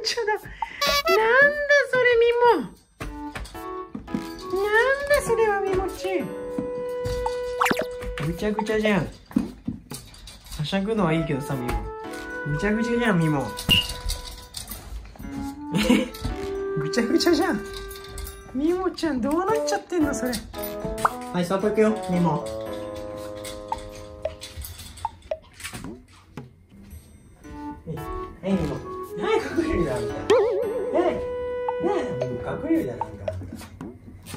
ぐちゃだなんだそれみもなんだそれはみもちぐちゃぐちゃじゃん。はしゃぐのはいいけどさみもぐちゃぐちゃじゃんみもえ？ぐちゃぐちゃじゃん。みもちゃんどうなっちゃってんのそれ。はい散歩行くよみもえ隠れるだないか。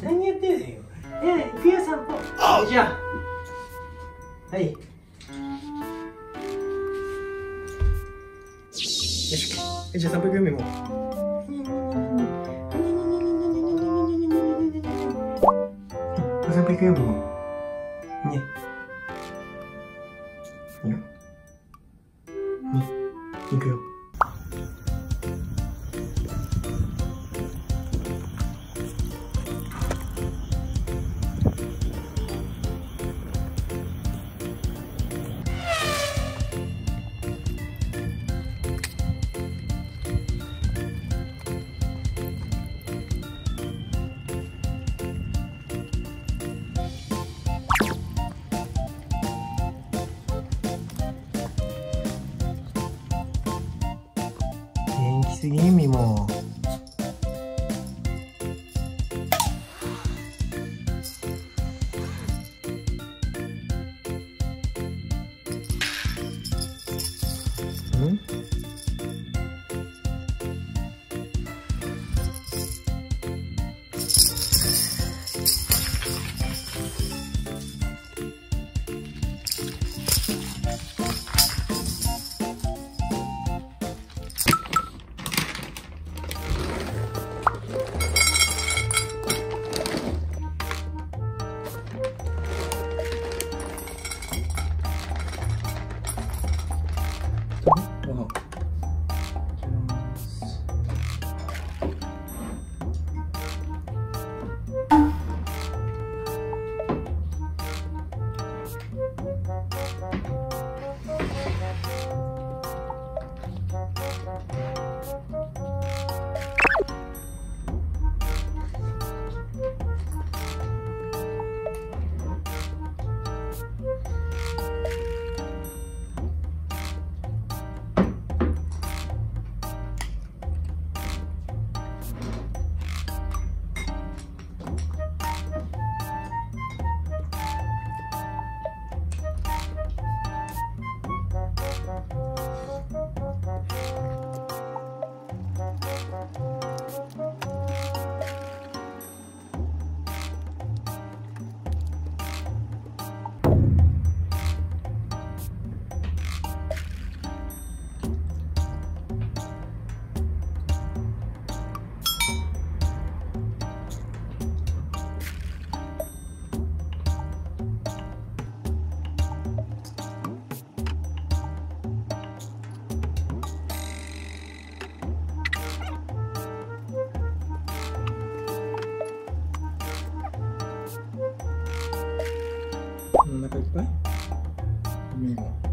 何やってんのよえー行くよ散歩じゃあ。はい。よし。じゃあ散歩行くよみも。散歩行くよみも。意味も。お腹いっぱい？みも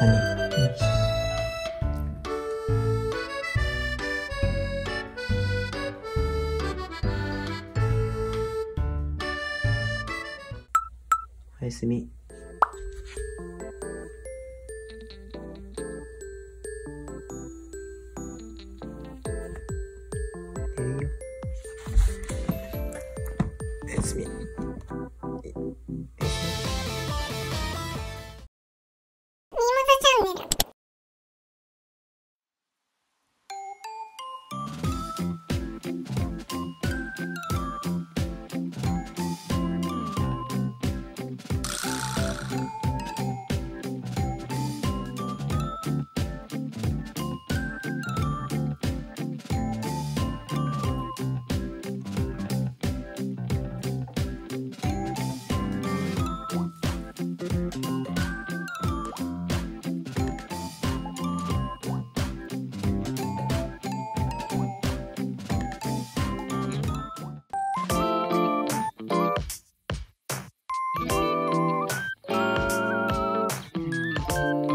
他に。おやすみ。Bye.